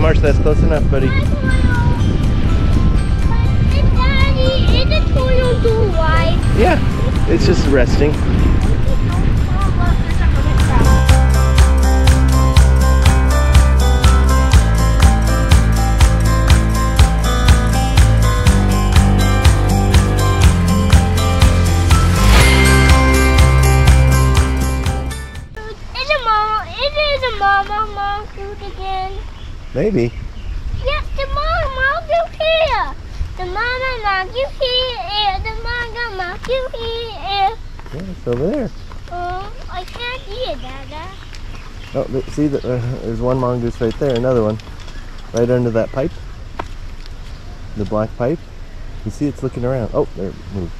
Marsh, that's close enough, buddy. Daddy, is the toilet door wide? Yeah, it's just resting. Maybe. Yes, the mama mongoose here. The mama mongoose here. The mama mongoose here. Yeah, it's over there. Oh, I can't see it, Dada. Oh, see, the, uh, there's one mongoose right there. Another one, right under that pipe. The black pipe. You see, it's looking around. Oh, there, it moved.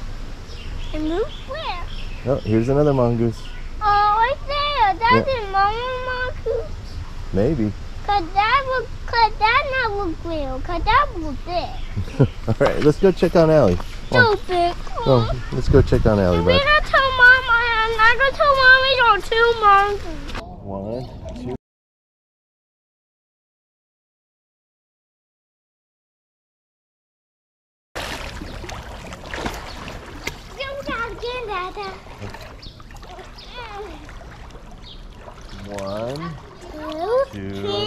It moved where? Oh, here's another mongoose. Oh, right there. That's a mama mongoose. Maybe. Cause that look, cause that not look real. Cause that look big. All right, let's go check on Allie. So big. Oh, let's go check on Allie, We're gonna tell and I'm gonna tell mommy monkeys. One, two. Go down again, Dada. One, Two, Two,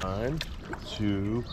One, two,